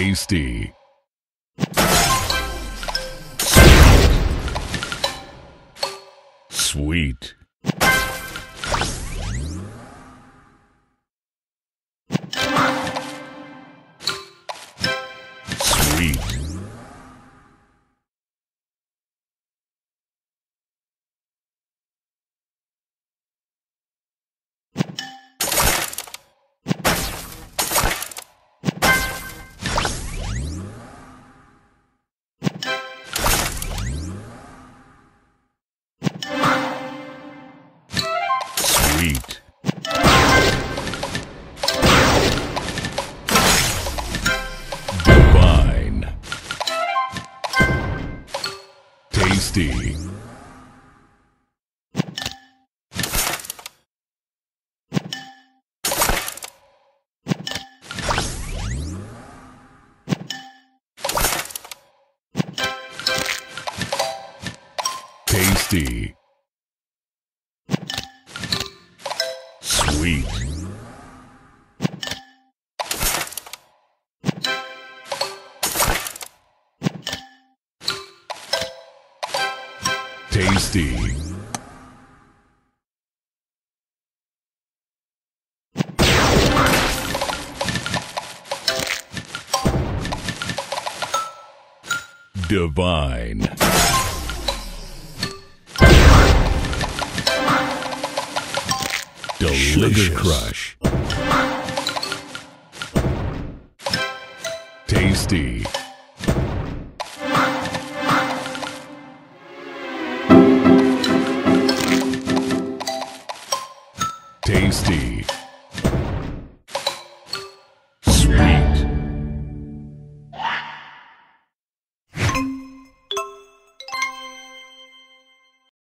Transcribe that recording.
Tasty. Sweet. Sweet. Sweet. Divine. Tasty. Tasty. Sweet. Tasty. Divine. Delicious. Sugar Crush. Tasty. Tasty.